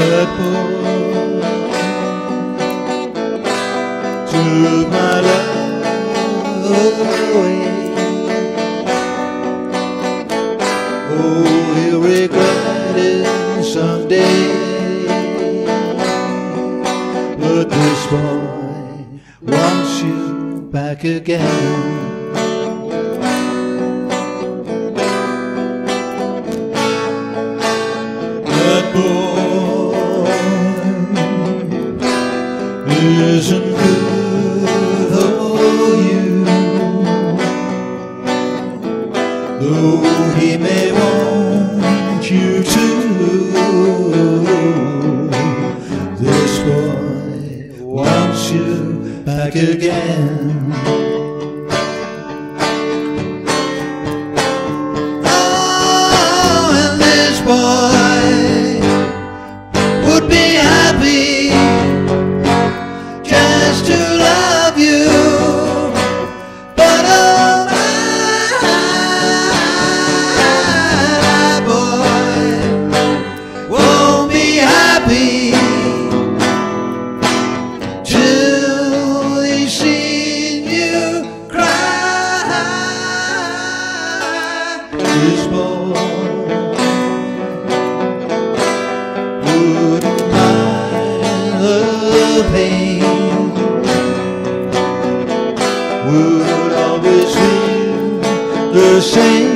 purple Took my love away Oh, he'll regret it someday. But this boy wants you back again. Isn't good for you. Though he may want you to, this boy wants you back again. This boy wouldn't mind the pain. Would always the same.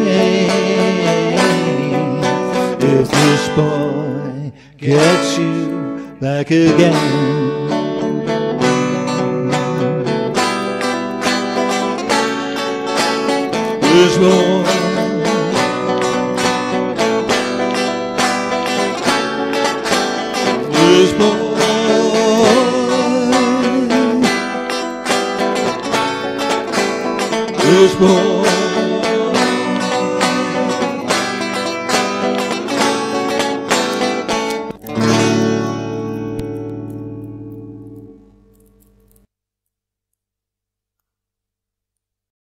If this boy gets you back again. This boy this boy this boy